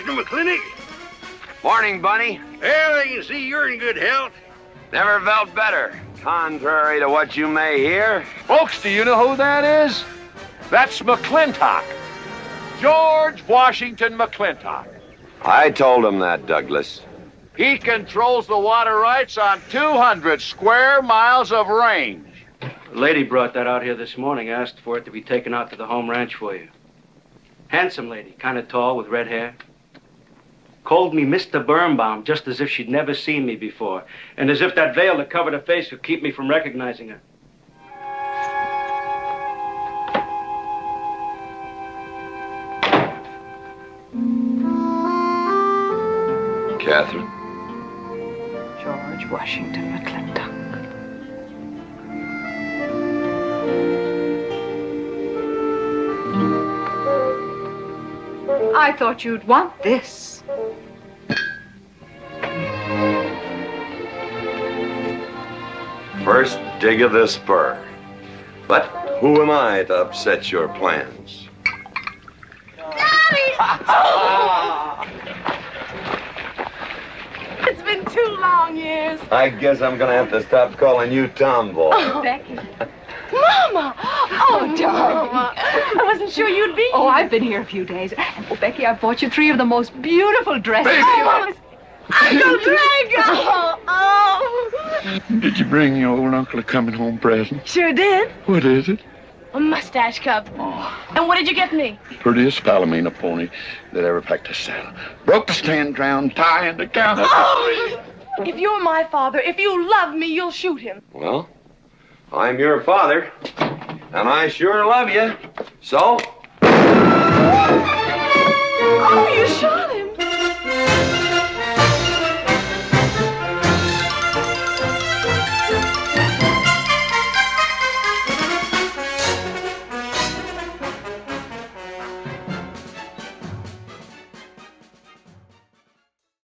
clinic? Morning, Bunny. Well, I can see you're in good health. Never felt better. Contrary to what you may hear. Folks, do you know who that is? That's McLintock. George Washington McLintock. I told him that, Douglas. He controls the water rights on 200 square miles of range. A lady brought that out here this morning, asked for it to be taken out to the home ranch for you. Handsome lady, kind of tall with red hair. Called me Mr. Birnbaum, just as if she'd never seen me before, and as if that veil that covered her face would keep me from recognizing her. Catherine. George Washington McLintock. I thought you'd want this. First dig of this spur. But who am I to upset your plans? Daddy! It's been two long years. I guess I'm gonna have to stop calling you Tomboy. Oh, Becky. Mama! Oh, Mama. I wasn't sure you'd be Oh, I've been here a few days. And, oh, Becky, I've bought you three of the most beautiful dresses. Oh, Uncle Drago! Oh! Did you bring your old uncle a coming home present? Sure did. What is it? A mustache cup. Oh. And what did you get me? Prettiest Palomino pony that ever packed a saddle. Broke the stand, drowned, tie in the counter. Oh! If you're my father, if you love me, you'll shoot him. Well, I'm your father, and I sure love you. So,